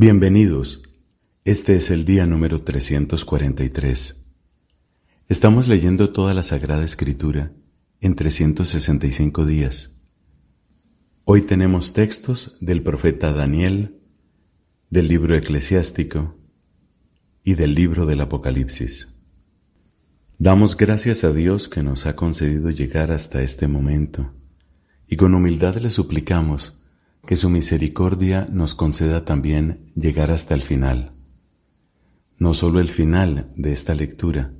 Bienvenidos. Este es el día número 343. Estamos leyendo toda la Sagrada Escritura en 365 días. Hoy tenemos textos del profeta Daniel, del libro eclesiástico y del libro del Apocalipsis. Damos gracias a Dios que nos ha concedido llegar hasta este momento y con humildad le suplicamos que su misericordia nos conceda también llegar hasta el final. No solo el final de esta lectura,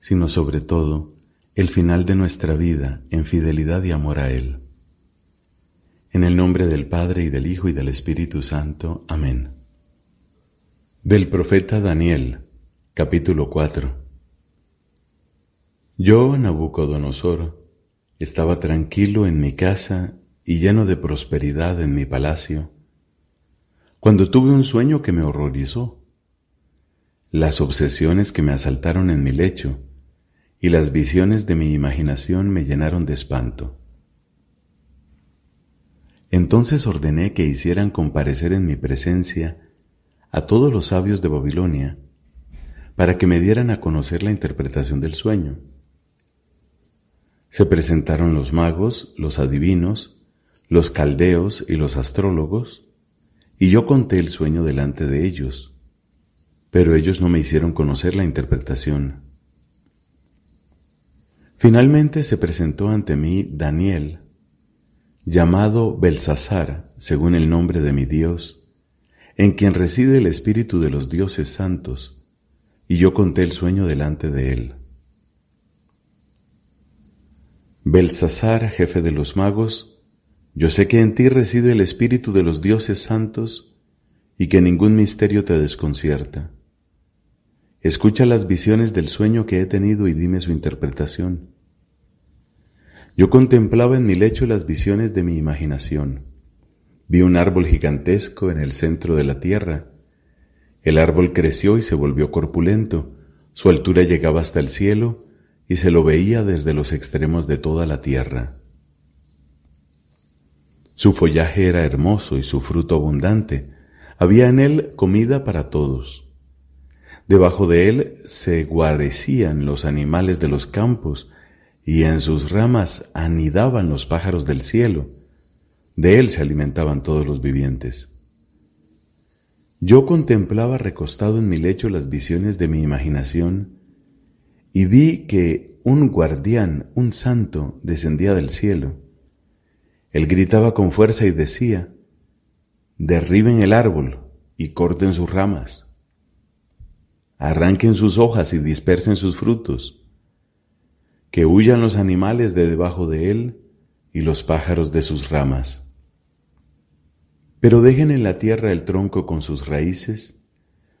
sino sobre todo el final de nuestra vida en fidelidad y amor a Él. En el nombre del Padre y del Hijo y del Espíritu Santo. Amén. Del profeta Daniel, capítulo 4. Yo, Nabucodonosor, estaba tranquilo en mi casa y lleno de prosperidad en mi palacio, cuando tuve un sueño que me horrorizó, las obsesiones que me asaltaron en mi lecho y las visiones de mi imaginación me llenaron de espanto. Entonces ordené que hicieran comparecer en mi presencia a todos los sabios de Babilonia, para que me dieran a conocer la interpretación del sueño. Se presentaron los magos, los adivinos, los caldeos y los astrólogos, y yo conté el sueño delante de ellos, pero ellos no me hicieron conocer la interpretación. Finalmente se presentó ante mí Daniel, llamado Belsasar, según el nombre de mi Dios, en quien reside el espíritu de los dioses santos, y yo conté el sueño delante de él. Belsasar, jefe de los magos, yo sé que en ti reside el Espíritu de los dioses santos y que ningún misterio te desconcierta. Escucha las visiones del sueño que he tenido y dime su interpretación. Yo contemplaba en mi lecho las visiones de mi imaginación. Vi un árbol gigantesco en el centro de la tierra. El árbol creció y se volvió corpulento, su altura llegaba hasta el cielo y se lo veía desde los extremos de toda la tierra. Su follaje era hermoso y su fruto abundante. Había en él comida para todos. Debajo de él se guarecían los animales de los campos y en sus ramas anidaban los pájaros del cielo. De él se alimentaban todos los vivientes. Yo contemplaba recostado en mi lecho las visiones de mi imaginación y vi que un guardián, un santo, descendía del cielo él gritaba con fuerza y decía, derriben el árbol y corten sus ramas, arranquen sus hojas y dispersen sus frutos, que huyan los animales de debajo de él y los pájaros de sus ramas. Pero dejen en la tierra el tronco con sus raíces,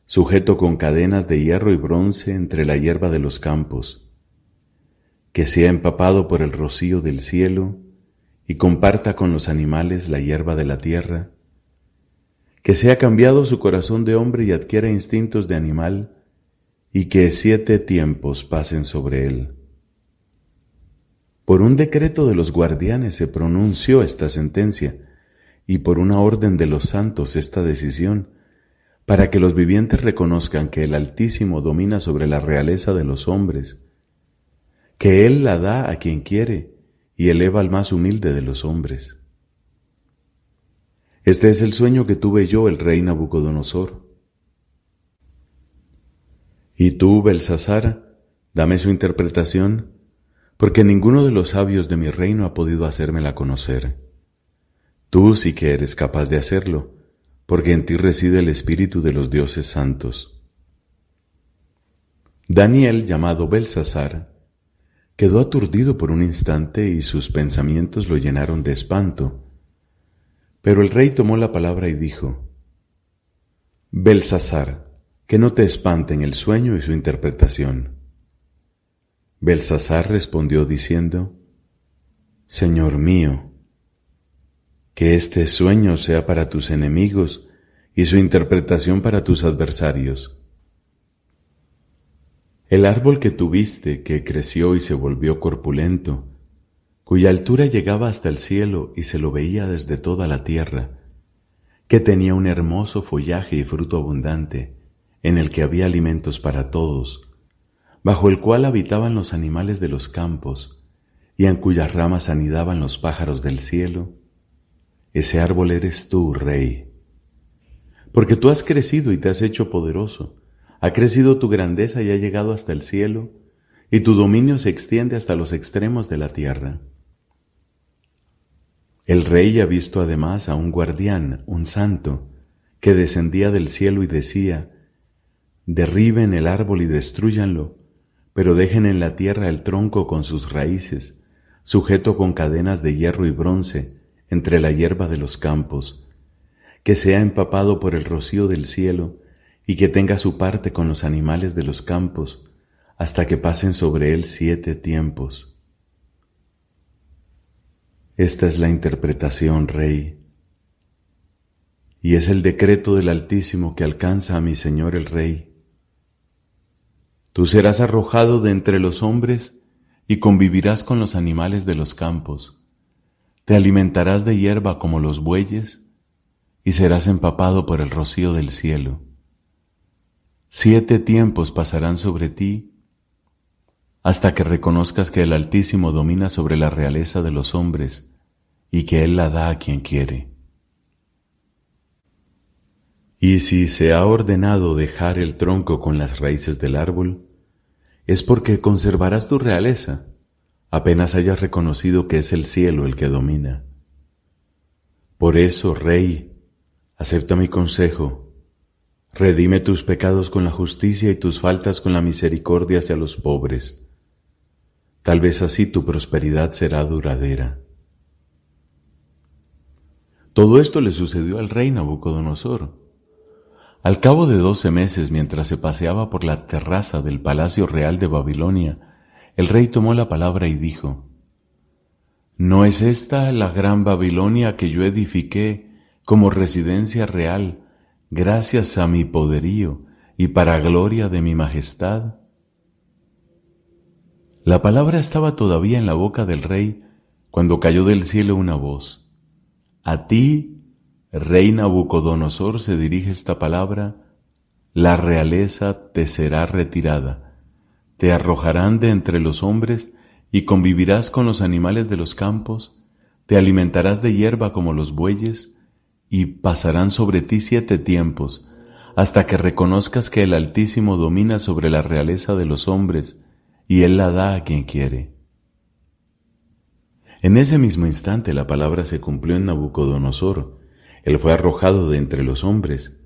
sujeto con cadenas de hierro y bronce entre la hierba de los campos, que sea empapado por el rocío del cielo, y comparta con los animales la hierba de la tierra, que sea cambiado su corazón de hombre y adquiera instintos de animal, y que siete tiempos pasen sobre él. Por un decreto de los guardianes se pronunció esta sentencia, y por una orden de los santos esta decisión, para que los vivientes reconozcan que el Altísimo domina sobre la realeza de los hombres, que Él la da a quien quiere, y eleva al más humilde de los hombres. Este es el sueño que tuve yo, el rey Nabucodonosor. Y tú, Belsasar, dame su interpretación, porque ninguno de los sabios de mi reino ha podido hacérmela conocer. Tú sí que eres capaz de hacerlo, porque en ti reside el espíritu de los dioses santos. Daniel, llamado Belsasar, Quedó aturdido por un instante y sus pensamientos lo llenaron de espanto. Pero el rey tomó la palabra y dijo, Belsasar, que no te espanten el sueño y su interpretación. Belsasar respondió diciendo, Señor mío, que este sueño sea para tus enemigos y su interpretación para tus adversarios el árbol que tuviste, que creció y se volvió corpulento, cuya altura llegaba hasta el cielo y se lo veía desde toda la tierra, que tenía un hermoso follaje y fruto abundante, en el que había alimentos para todos, bajo el cual habitaban los animales de los campos, y en cuyas ramas anidaban los pájaros del cielo, ese árbol eres tú, Rey. Porque tú has crecido y te has hecho poderoso, ha crecido tu grandeza y ha llegado hasta el cielo, y tu dominio se extiende hasta los extremos de la tierra. El rey ha visto además a un guardián, un santo, que descendía del cielo y decía, Derriben el árbol y destruyanlo, pero dejen en la tierra el tronco con sus raíces, sujeto con cadenas de hierro y bronce, entre la hierba de los campos, que sea empapado por el rocío del cielo y que tenga su parte con los animales de los campos, hasta que pasen sobre él siete tiempos. Esta es la interpretación, Rey, y es el decreto del Altísimo que alcanza a mi Señor el Rey. Tú serás arrojado de entre los hombres y convivirás con los animales de los campos. Te alimentarás de hierba como los bueyes y serás empapado por el rocío del cielo. Siete tiempos pasarán sobre ti hasta que reconozcas que el Altísimo domina sobre la realeza de los hombres y que Él la da a quien quiere. Y si se ha ordenado dejar el tronco con las raíces del árbol, es porque conservarás tu realeza, apenas hayas reconocido que es el cielo el que domina. Por eso, Rey, acepta mi consejo, redime tus pecados con la justicia y tus faltas con la misericordia hacia los pobres Tal vez así tu prosperidad será duradera. Todo esto le sucedió al rey Nabucodonosor. Al cabo de doce meses, mientras se paseaba por la terraza del palacio real de Babilonia, el rey tomó la palabra y dijo, ¿No es esta la gran Babilonia que yo edifiqué como residencia real, gracias a mi poderío y para gloria de mi majestad? La palabra estaba todavía en la boca del rey cuando cayó del cielo una voz. A ti, rey Nabucodonosor, se dirige esta palabra, la realeza te será retirada, te arrojarán de entre los hombres y convivirás con los animales de los campos, te alimentarás de hierba como los bueyes, y pasarán sobre ti siete tiempos, hasta que reconozcas que el Altísimo domina sobre la realeza de los hombres, y Él la da a quien quiere. En ese mismo instante la palabra se cumplió en Nabucodonosor. Él fue arrojado de entre los hombres.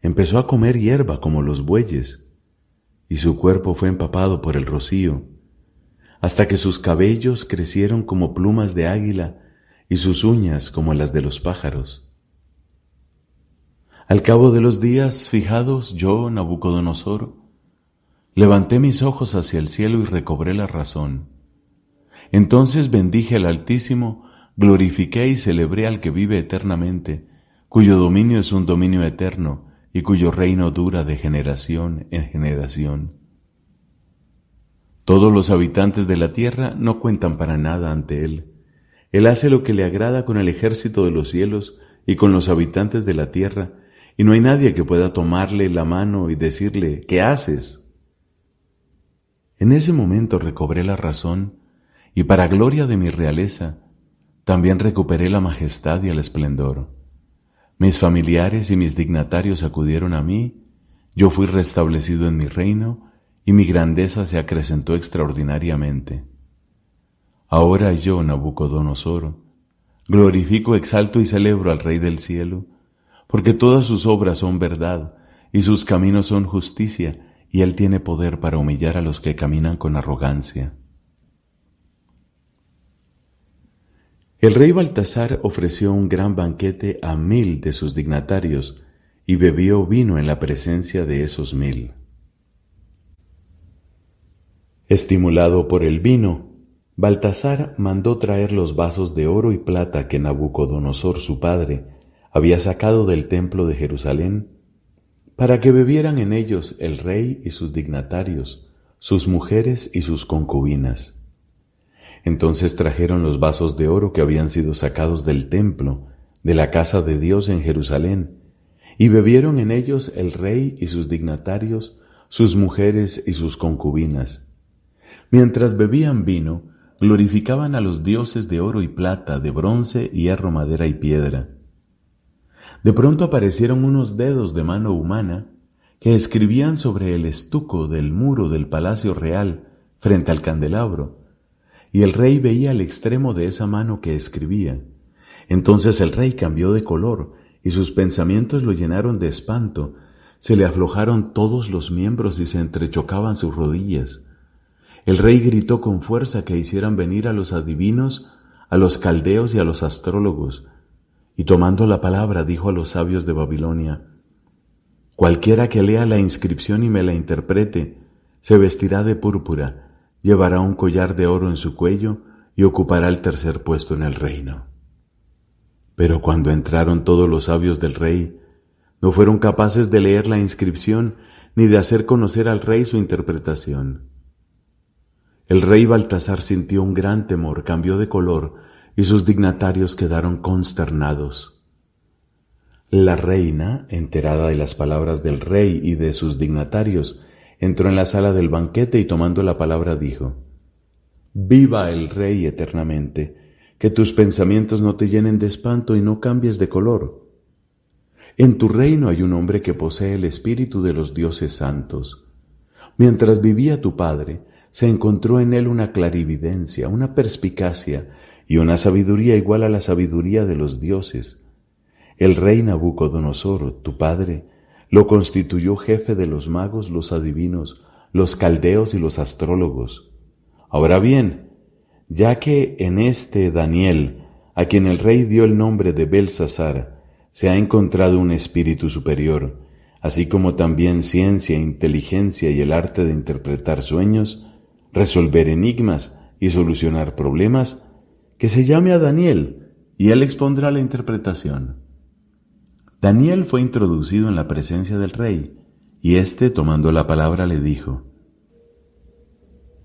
Empezó a comer hierba como los bueyes, y su cuerpo fue empapado por el rocío, hasta que sus cabellos crecieron como plumas de águila y sus uñas como las de los pájaros. Al cabo de los días fijados, yo, Nabucodonosor, Levanté mis ojos hacia el cielo y recobré la razón. Entonces bendije al Altísimo, glorifiqué y celebré al que vive eternamente, cuyo dominio es un dominio eterno y cuyo reino dura de generación en generación. Todos los habitantes de la tierra no cuentan para nada ante Él. Él hace lo que le agrada con el ejército de los cielos y con los habitantes de la tierra, y no hay nadie que pueda tomarle la mano y decirle, ¿qué haces? En ese momento recobré la razón y para gloria de mi realeza también recuperé la majestad y el esplendor. Mis familiares y mis dignatarios acudieron a mí, yo fui restablecido en mi reino y mi grandeza se acrecentó extraordinariamente. Ahora yo, Nabucodonosor, glorifico, exalto y celebro al Rey del cielo, porque todas sus obras son verdad y sus caminos son justicia y Él tiene poder para humillar a los que caminan con arrogancia. El rey Baltasar ofreció un gran banquete a mil de sus dignatarios y bebió vino en la presencia de esos mil. Estimulado por el vino, Baltasar mandó traer los vasos de oro y plata que Nabucodonosor su padre había sacado del templo de Jerusalén para que bebieran en ellos el rey y sus dignatarios, sus mujeres y sus concubinas. Entonces trajeron los vasos de oro que habían sido sacados del templo, de la casa de Dios en Jerusalén, y bebieron en ellos el rey y sus dignatarios, sus mujeres y sus concubinas. Mientras bebían vino, glorificaban a los dioses de oro y plata, de bronce, hierro, madera y piedra. De pronto aparecieron unos dedos de mano humana que escribían sobre el estuco del muro del palacio real frente al candelabro, y el rey veía el extremo de esa mano que escribía. Entonces el rey cambió de color, y sus pensamientos lo llenaron de espanto, se le aflojaron todos los miembros y se entrechocaban sus rodillas. El rey gritó con fuerza que hicieran venir a los adivinos, a los caldeos y a los astrólogos, y tomando la palabra dijo a los sabios de Babilonia, Cualquiera que lea la inscripción y me la interprete, se vestirá de púrpura, llevará un collar de oro en su cuello y ocupará el tercer puesto en el reino. Pero cuando entraron todos los sabios del rey, no fueron capaces de leer la inscripción ni de hacer conocer al rey su interpretación. El rey Baltasar sintió un gran temor, cambió de color, y sus dignatarios quedaron consternados. La reina, enterada de las palabras del rey y de sus dignatarios, entró en la sala del banquete y tomando la palabra dijo, Viva el rey eternamente, que tus pensamientos no te llenen de espanto y no cambies de color. En tu reino hay un hombre que posee el espíritu de los dioses santos. Mientras vivía tu padre, se encontró en él una clarividencia, una perspicacia y una sabiduría igual a la sabiduría de los dioses. El rey Nabucodonosor, tu padre, lo constituyó jefe de los magos, los adivinos, los caldeos y los astrólogos. Ahora bien, ya que en este Daniel, a quien el rey dio el nombre de Belsasar, se ha encontrado un espíritu superior, así como también ciencia, inteligencia y el arte de interpretar sueños, resolver enigmas y solucionar problemas, que se llame a Daniel y él expondrá la interpretación. Daniel fue introducido en la presencia del rey, y éste, tomando la palabra, le dijo,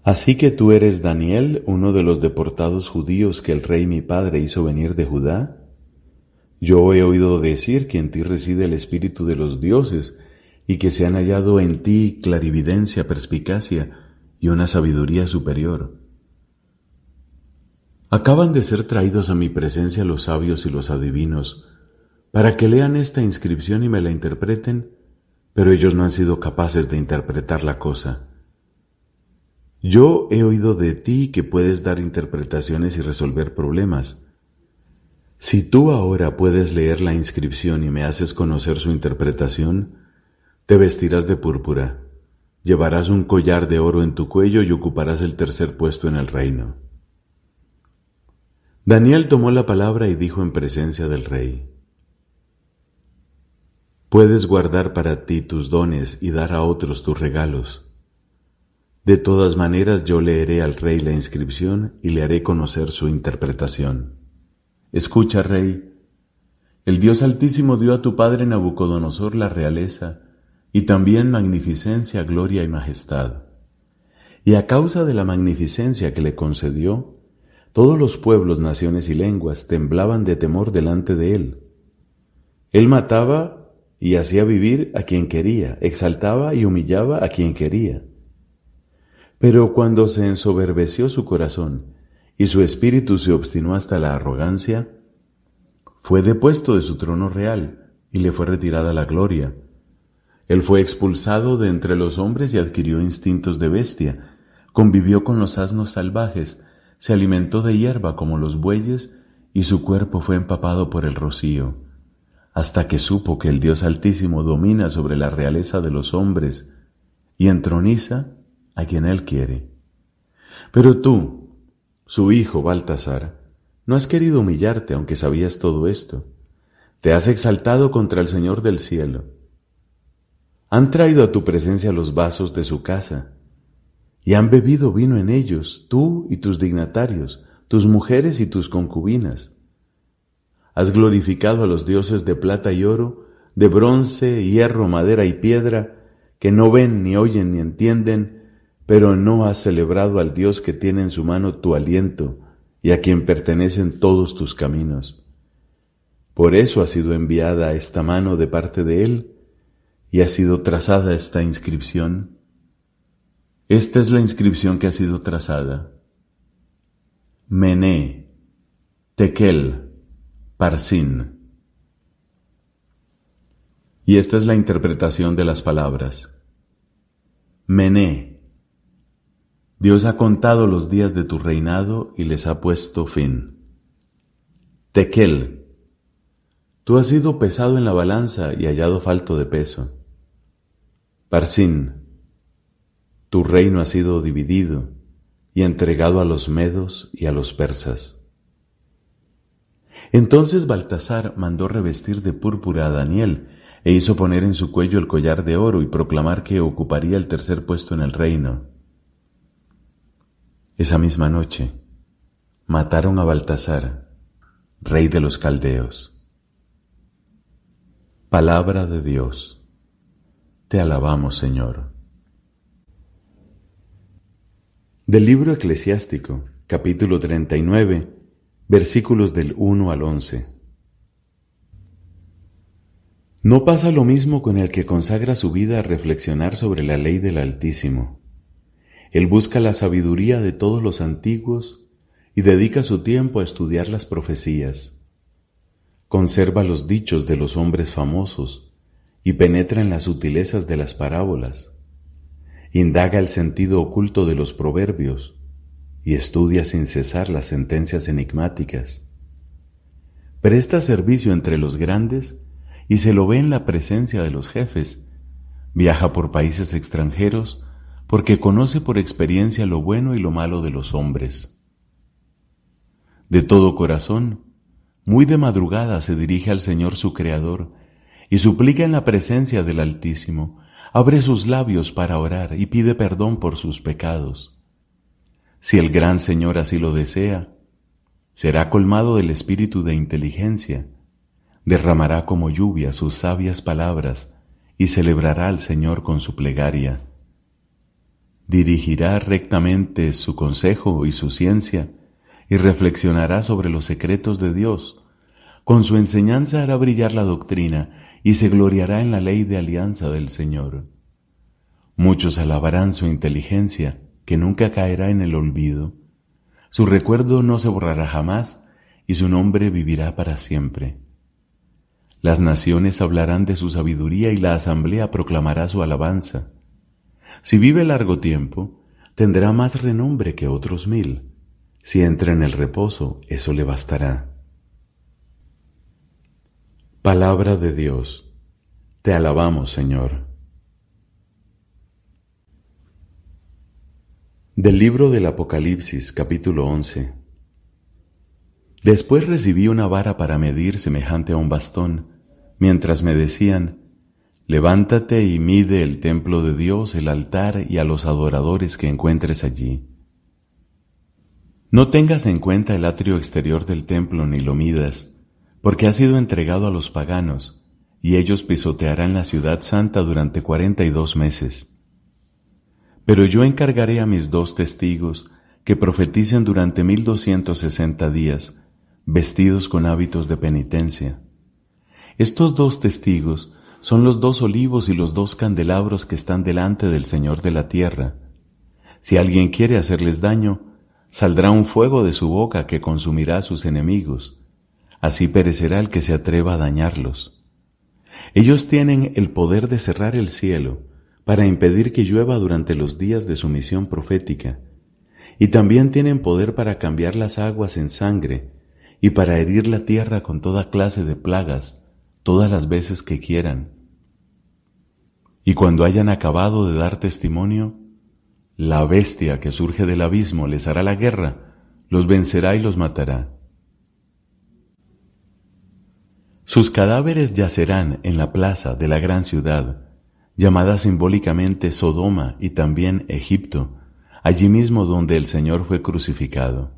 Así que tú eres Daniel, uno de los deportados judíos que el rey mi padre hizo venir de Judá. Yo he oído decir que en ti reside el espíritu de los dioses, y que se han hallado en ti clarividencia, perspicacia y una sabiduría superior. Acaban de ser traídos a mi presencia los sabios y los adivinos, para que lean esta inscripción y me la interpreten, pero ellos no han sido capaces de interpretar la cosa. Yo he oído de ti que puedes dar interpretaciones y resolver problemas. Si tú ahora puedes leer la inscripción y me haces conocer su interpretación, te vestirás de púrpura, llevarás un collar de oro en tu cuello y ocuparás el tercer puesto en el reino. Daniel tomó la palabra y dijo en presencia del rey, Puedes guardar para ti tus dones y dar a otros tus regalos de todas maneras yo leeré al rey la inscripción y le haré conocer su interpretación. Escucha, rey, el Dios Altísimo dio a tu padre Nabucodonosor la realeza y también magnificencia, gloria y majestad. Y a causa de la magnificencia que le concedió, todos los pueblos, naciones y lenguas temblaban de temor delante de él. Él mataba y hacía vivir a quien quería, exaltaba y humillaba a quien quería. Pero cuando se ensoberbeció su corazón y su espíritu se obstinó hasta la arrogancia, fue depuesto de su trono real y le fue retirada la gloria. Él fue expulsado de entre los hombres y adquirió instintos de bestia, convivió con los asnos salvajes, se alimentó de hierba como los bueyes y su cuerpo fue empapado por el rocío, hasta que supo que el Dios Altísimo domina sobre la realeza de los hombres y entroniza a quien Él quiere. Pero tú, su hijo Baltasar, no has querido humillarte aunque sabías todo esto. Te has exaltado contra el Señor del cielo. Han traído a tu presencia los vasos de su casa y han bebido vino en ellos, tú y tus dignatarios, tus mujeres y tus concubinas. Has glorificado a los dioses de plata y oro, de bronce, hierro, madera y piedra, que no ven, ni oyen, ni entienden, pero no has celebrado al Dios que tiene en su mano tu aliento y a quien pertenecen todos tus caminos. Por eso ha sido enviada esta mano de parte de Él y ha sido trazada esta inscripción. Esta es la inscripción que ha sido trazada. Mené, Tekel, Parsin. Y esta es la interpretación de las palabras. Mené. Dios ha contado los días de tu reinado y les ha puesto fin. Tekel. Tú has sido pesado en la balanza y hallado falto de peso. Parsin. Tu reino ha sido dividido y entregado a los medos y a los persas. Entonces Baltasar mandó revestir de púrpura a Daniel e hizo poner en su cuello el collar de oro y proclamar que ocuparía el tercer puesto en el reino. Esa misma noche mataron a Baltasar, rey de los caldeos. Palabra de Dios. Te alabamos, Señor. Del libro eclesiástico, capítulo 39, versículos del 1 al 11. No pasa lo mismo con el que consagra su vida a reflexionar sobre la ley del Altísimo. Él busca la sabiduría de todos los antiguos y dedica su tiempo a estudiar las profecías. Conserva los dichos de los hombres famosos y penetra en las sutilezas de las parábolas. Indaga el sentido oculto de los proverbios y estudia sin cesar las sentencias enigmáticas. Presta servicio entre los grandes y se lo ve en la presencia de los jefes. Viaja por países extranjeros porque conoce por experiencia lo bueno y lo malo de los hombres. De todo corazón, muy de madrugada se dirige al Señor su Creador y suplica en la presencia del Altísimo, abre sus labios para orar y pide perdón por sus pecados. Si el gran Señor así lo desea, será colmado del espíritu de inteligencia, derramará como lluvia sus sabias palabras y celebrará al Señor con su plegaria. Dirigirá rectamente su consejo y su ciencia y reflexionará sobre los secretos de Dios. Con su enseñanza hará brillar la doctrina y se gloriará en la ley de alianza del Señor. Muchos alabarán su inteligencia, que nunca caerá en el olvido. Su recuerdo no se borrará jamás y su nombre vivirá para siempre. Las naciones hablarán de su sabiduría y la asamblea proclamará su alabanza. Si vive largo tiempo, tendrá más renombre que otros mil. Si entra en el reposo, eso le bastará. Palabra de Dios. Te alabamos, Señor. Del libro del Apocalipsis, capítulo 11. Después recibí una vara para medir semejante a un bastón, mientras me decían, Levántate y mide el templo de Dios, el altar y a los adoradores que encuentres allí. No tengas en cuenta el atrio exterior del templo ni lo midas, porque ha sido entregado a los paganos, y ellos pisotearán la ciudad santa durante cuarenta y dos meses. Pero yo encargaré a mis dos testigos que profeticen durante mil doscientos sesenta días, vestidos con hábitos de penitencia. Estos dos testigos son los dos olivos y los dos candelabros que están delante del Señor de la tierra. Si alguien quiere hacerles daño, saldrá un fuego de su boca que consumirá a sus enemigos. Así perecerá el que se atreva a dañarlos. Ellos tienen el poder de cerrar el cielo para impedir que llueva durante los días de su misión profética, y también tienen poder para cambiar las aguas en sangre y para herir la tierra con toda clase de plagas todas las veces que quieran. Y cuando hayan acabado de dar testimonio, la bestia que surge del abismo les hará la guerra, los vencerá y los matará. Sus cadáveres yacerán en la plaza de la gran ciudad, llamada simbólicamente Sodoma y también Egipto, allí mismo donde el Señor fue crucificado.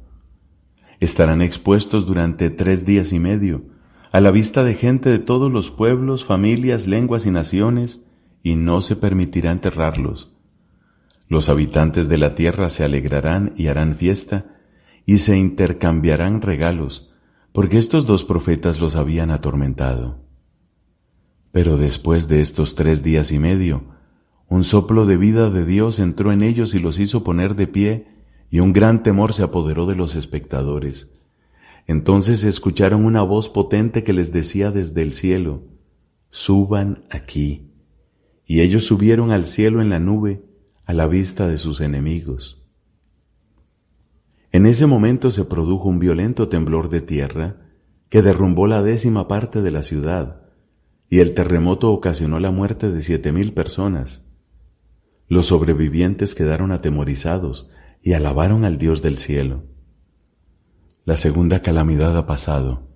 Estarán expuestos durante tres días y medio a la vista de gente de todos los pueblos, familias, lenguas y naciones, y no se permitirá enterrarlos. Los habitantes de la tierra se alegrarán y harán fiesta, y se intercambiarán regalos, porque estos dos profetas los habían atormentado. Pero después de estos tres días y medio, un soplo de vida de Dios entró en ellos y los hizo poner de pie, y un gran temor se apoderó de los espectadores. Entonces escucharon una voz potente que les decía desde el cielo, Suban aquí. Y ellos subieron al cielo en la nube, a la vista de sus enemigos. En ese momento se produjo un violento temblor de tierra que derrumbó la décima parte de la ciudad, y el terremoto ocasionó la muerte de siete mil personas. Los sobrevivientes quedaron atemorizados y alabaron al Dios del cielo. La segunda calamidad ha pasado,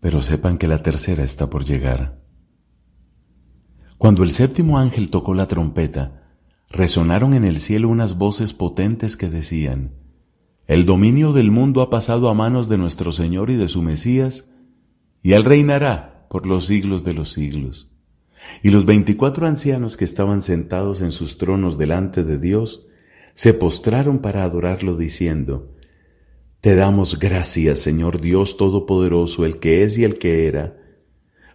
pero sepan que la tercera está por llegar. Cuando el séptimo ángel tocó la trompeta, resonaron en el cielo unas voces potentes que decían, El dominio del mundo ha pasado a manos de nuestro Señor y de su Mesías, y Él reinará por los siglos de los siglos. Y los veinticuatro ancianos que estaban sentados en sus tronos delante de Dios, se postraron para adorarlo diciendo, Te damos gracias, Señor Dios Todopoderoso, el que es y el que era,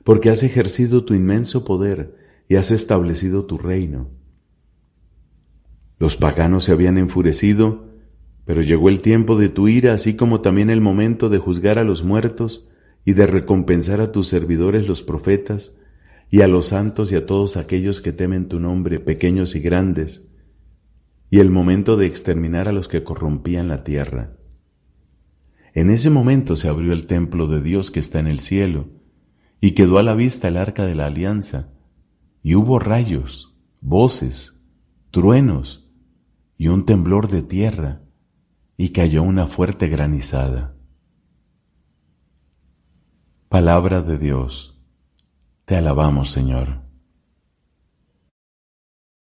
porque has ejercido tu inmenso poder, y has establecido tu reino. Los paganos se habían enfurecido, pero llegó el tiempo de tu ira, así como también el momento de juzgar a los muertos y de recompensar a tus servidores los profetas, y a los santos y a todos aquellos que temen tu nombre, pequeños y grandes, y el momento de exterminar a los que corrompían la tierra. En ese momento se abrió el templo de Dios que está en el cielo, y quedó a la vista el arca de la alianza, y hubo rayos, voces, truenos y un temblor de tierra, y cayó una fuerte granizada. Palabra de Dios, te alabamos Señor.